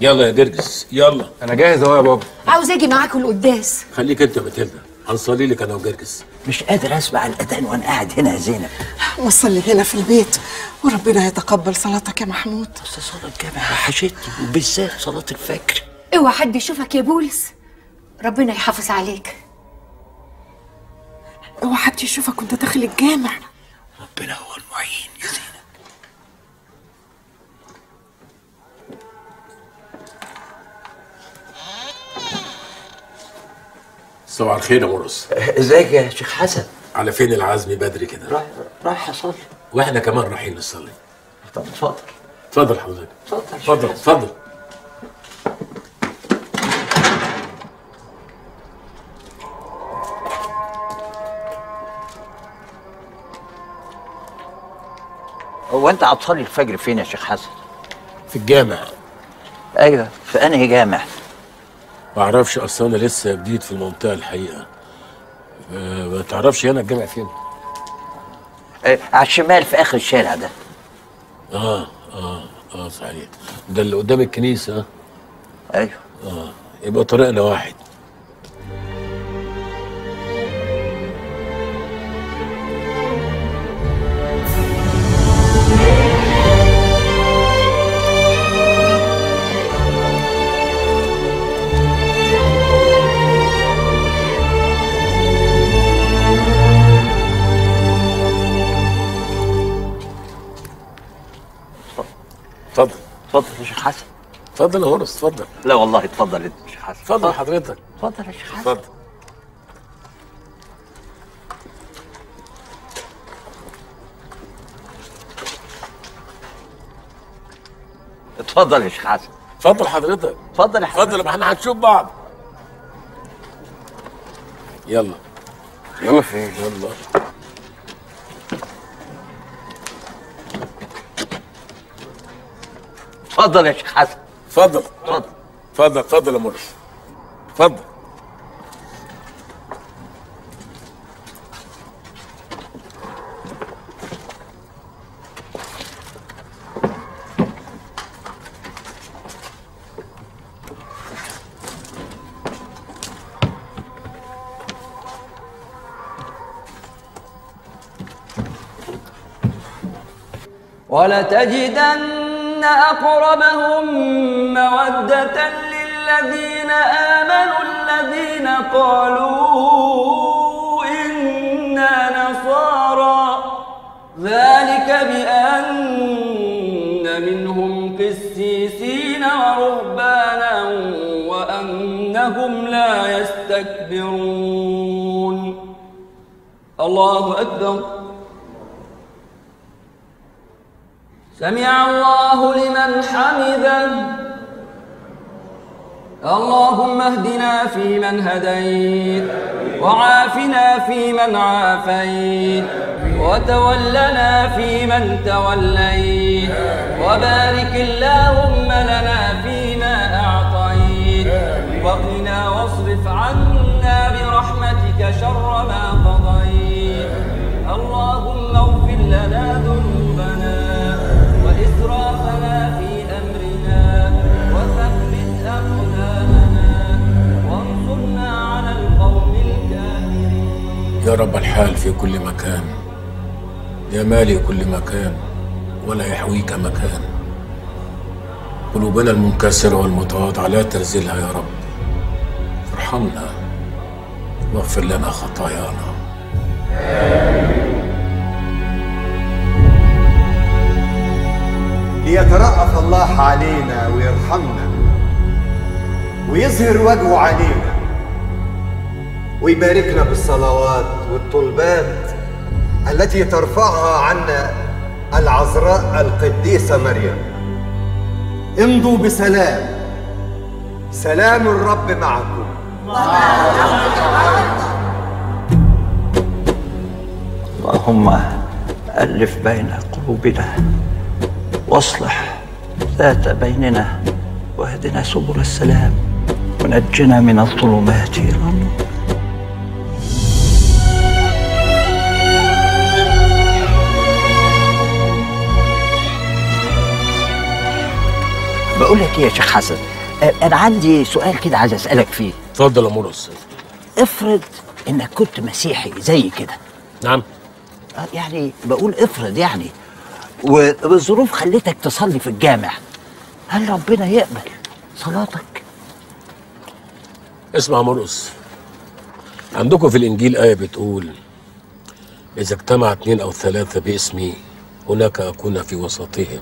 يلا يا جرجس يلا. أنا جاهز أهو يا بابا. عاوز أجي معاكم القداس. خليك أنت يا ماتيلدا هنصلي لك أنا وجرجس. مش قادر أسمع الأذان وأنا قاعد هنا يا زينب. وصلي هنا في البيت. وربنا يتقبل صلاتك يا محمود. بس صلاة الجامع وحشتني وبالذات صلاة الفجر. اوعى حد يشوفك يا بولس. ربنا يحافظ عليك. اوعى حد يشوفك وانت داخل الجامع. ربنا هو المعين يا زينب. صباح الخير يا مرقص. ازيك يا شيخ حسن؟ على فين العزم بدري كده؟ رايح رايح أصلي. وإحنا كمان رايحين نصلي. طب اتفضل. اتفضل حضرتك. اتفضل اتفضل اتفضل. هو أنت هتصلي الفجر فين يا شيخ حسن؟ في الجامع. أيوه في أنهي جامع؟ ما أعرفش اصل أنا لسه جديد في المنطقة الحقيقة. آه، ما تعرفش هنا الجامع فين؟ آه على الشمال في اخر الشارع ده. آه آه آه صحيح. ده اللي قدام الكنيسة. أيوه. آه يبقى طريقنا واحد. اتفضل يا شيخ حسن. اتفضل يا هرس اتفضل. لا والله اتفضل انت يا شيخ حسن. اتفضل حضرتك. اتفضل يا شيخ حسن. اتفضل. اتفضل يا شيخ حسن. اتفضل حضرتك. اتفضل يا حسن اتفضل ما إحنا هنشوف بعض. يلا. يلا فين يلا. اتفضل يا شيخ حسن. اتفضل اتفضل اتفضل اتفضل يا مرس اتفضل ولتجدن أقربهم مودة للذين آمنوا الذين قالوا إنا نصارى. ذلك بأن منهم قسيسين ورهبانا وأنهم لا يستكبرون. الله أكبر. سمع الله لمن حمده. اللهم اهدنا فيمن هديت وعافنا فيمن عافيت وتولنا فيمن توليت وبارك اللهم لنا فيما أعطيت وقنا واصرف عنا برحمتك شر ما قضيت. رب الحال في كل مكان. يا مالي كل مكان ولا يحويك مكان. قلوبنا المنكسرة والمتواضعة لا ترزلها يا رب. ارحمنا واغفر لنا خطايانا. ليترأف الله علينا ويرحمنا ويظهر وجهه علينا. ويباركنا بالصلوات والطلبات التي ترفعها عنا العذراء القديسة مريم. امضوا بسلام. سلام الرب معكم. اللهم ألف بين قلوبنا واصلح ذات بيننا واهدنا سبل السلام ونجنا من الظلمات إلى النور. بقول لك إيه يا شيخ حسن؟ أنا عندي سؤال كده عايز أسألك فيه. اتفضل يا مرقص افرض إنك كنت مسيحي زي كده. نعم. آه، يعني بقول افرض يعني والظروف خلتك تصلي في الجامع هل ربنا يقبل صلاتك؟ اسمع يا مرقص عندكم في الإنجيل آية بتقول إذا اجتمع اثنين أو ثلاثة باسمي هناك أكون في وسطهم.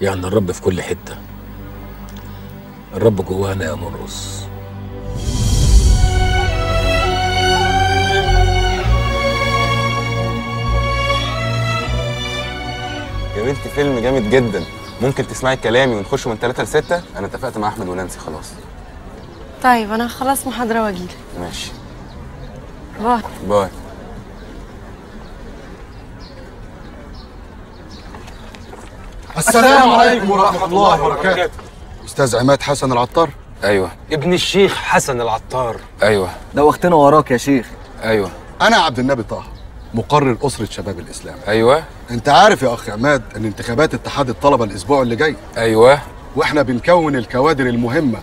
يعني الرب في كل حتة. الرب جوانا يا مرقص يا بنتي فيلم جامد جدا. ممكن تسمعي كلامي ونخش من 3 ل 6 أنا اتفقت مع أحمد ونانسي خلاص. طيب أنا هخلص محاضرة وأجيلك. ماشي. باي. باي. السلام عليكم ورحمة الله وبركاته. أستاذ عماد حسن العطار؟ أيوه. ابن الشيخ حسن العطار. أيوه. دوختنا وراك يا شيخ. أيوه. أنا عبد النبي طه مقرر أسرة شباب الإسلام. أيوه. أنت عارف يا أخ عماد إن انتخابات اتحاد الطلبة الأسبوع اللي جاي. أيوه. وإحنا بنكون الكوادر المهمة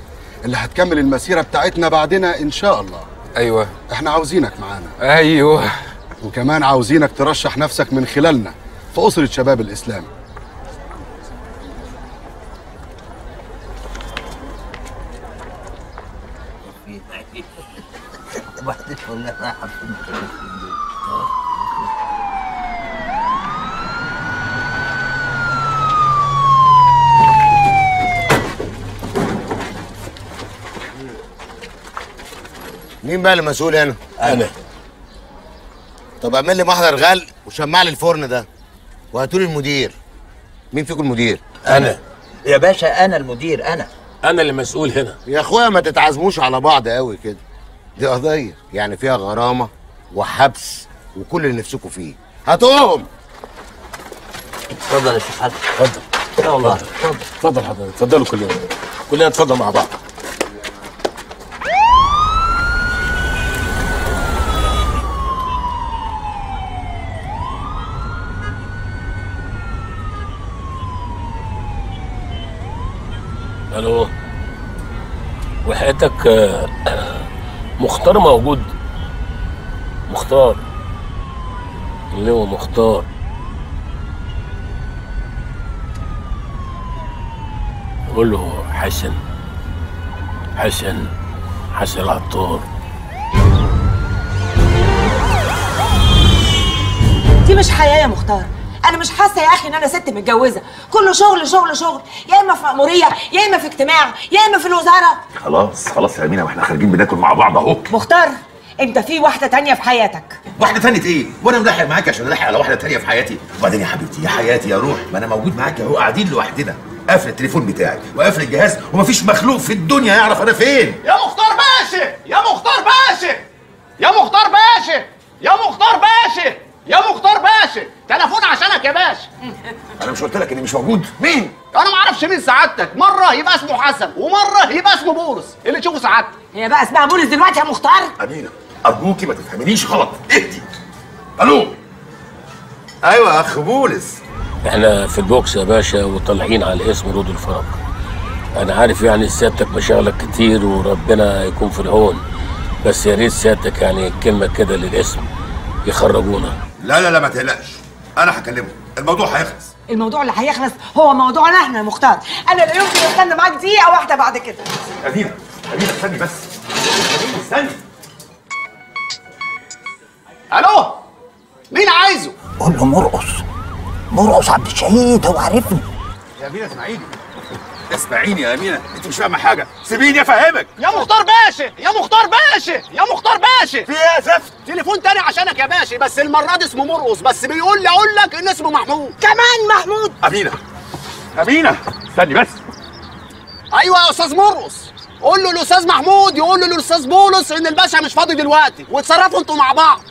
اللي هتكمل المسيرة بتاعتنا بعدنا إن شاء الله. أيوه. إحنا عاوزينك معانا. أيوه. وكمان عاوزينك ترشح نفسك من خلالنا في أسرة شباب الإسلام. والله رايحه مين بقى المسؤول هنا؟ أنا. طب اعمل لي محضر غل وشمع لي الفرن ده. وهاتوا لي المدير. مين فيكم المدير؟ أنا. يا باشا أنا المدير أنا. أنا اللي مسؤول هنا. يا أخويا ما تتعزموش على بعض قوي كده. دي قضية. يعني فيها غرامة وحبس وكل اللي نفسكم فيه. هاتوهم! اتفضل يا شيخ حسن اتفضل. لا والله. اتفضل. اتفضل حضرتك. اتفضلوا كلنا. كلنا نتفضل مع بعض. ألو. وحياتك آه، مختار موجود. مختار. اللي هو مختار. قول له حسن. حسن. حسن العطار. دي مش حياة يا مختار. أنا مش حاسه يا أخي ان أنا ست متجوزه. كله شغل شغل شغل. يا اما في مأمورية يا اما في اجتماع يا اما في الوزارة. خلاص خلاص يا أمينة وإحنا خارجين بناكل مع بعض أهو. مختار انت في واحدة تانية في حياتك. واحدة تانية إيه؟ وأنا ملاحق معاك عشان الاحق على واحدة تانية في حياتي. وبعدين يا حبيبتي يا حياتي يا روح. ما أنا موجود معاك أهو قاعدين لوحدنا. قافل التليفون بتاعي وقافل الجهاز ومفيش مخلوق في الدنيا يعرف أنا فين. يا مختار باشا! يا مختار باشا! يا مختار باشا! يا مختار باشا! يا مختار باشا! تليفون عشانك يا باشا. أنا مش قلت لك إني مش موجود. مين؟ أنا ما أعرفش مين سعادتك. مرة يبقى اسمه حسن ومرة يبقى اسمه بولس. اللي تشوفه سعادتك. هي بقى اسمها بولس دلوقتي يا مختار؟ أمينة أرجوكي ما تفهمنيش غلط. اهدي. ألو. أيوه يا أخ بولس. إحنا في البوكس يا باشا وطالعين على قسم رود الفرج أنا عارف يعني سيادتك مشاغلك كتير وربنا يكون في العون. بس يا ريت سيادتك يعني كلمة كده للقسم يخرجونا. لا لا لا ما تقلقش. أنا هكلمه. الموضوع هيخلص. الموضوع اللي هيخلص هو موضوعنا إحنا يا مختار. أنا لا يمكن استنى معاك دقيقة واحدة بعد كده. امينه امينه استني بس. امينه استني. ألو؟ مين عايزه؟ قول له مرقص. مرقص عبد الشهيد هو عارفني. يا امينه اسمعيني اسمعيني يا أمينة. أنت مش فاهمة حاجة. سيبيني أفهمك. يا مختار باشا يا مختار باشا يا مختار باشا. في إيه يا زفت؟ تليفون تاني عشانك يا باشا. بس المرة دي اسمه مرقص. بس بيقول لي أقول لك إن اسمه محمود. كمان محمود. أمينة. أمينة. استني بس. أيوه يا أستاذ مرقص. قول له الأستاذ محمود يقول له الأستاذ بولس إن الباشا مش فاضي دلوقتي. واتصرفوا أنتوا مع بعض.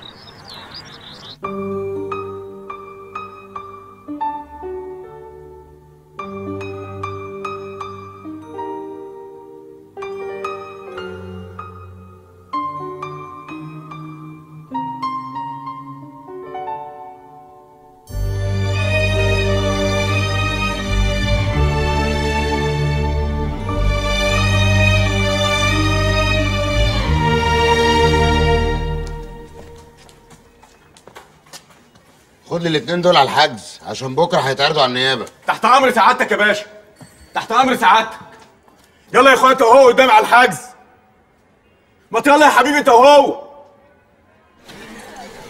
لي الاتنين دول على الحجز عشان بكرة هيتعرضوا على النيابة. تحت أمر سعادتك يا باشا. تحت أمر سعادتك. يلا يا اخويا انت وهو قدامي على الحجز. ما يلا يا حبيبي انت وهو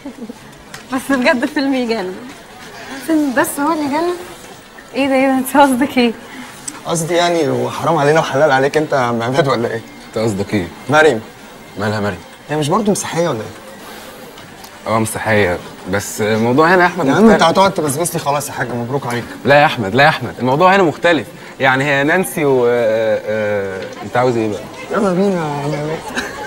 بس بجد فيلم يجنن فيلم بس هو اللي يجنن إيه ده إيه ده؟ أنت قصدك إيه؟ قصدي يعني وحرام علينا وحلال عليك أنت يا عم عماد ولا إيه؟ أنت قصدك إيه؟ مريم. مالها مريم؟ هي مش برضه مسيحية ولا إيه؟ آه مسيحية بس الموضوع هنا يا أحمد يا عم. أنت هتقعد تبسبس لي خلاص يا حاج مبروك عليك. لا يا أحمد لا يا أحمد. الموضوع هنا مختلف. يعني هي نانسي و آه، آه، أنت عاوز إيه بقى؟ يلا بينا يا عم.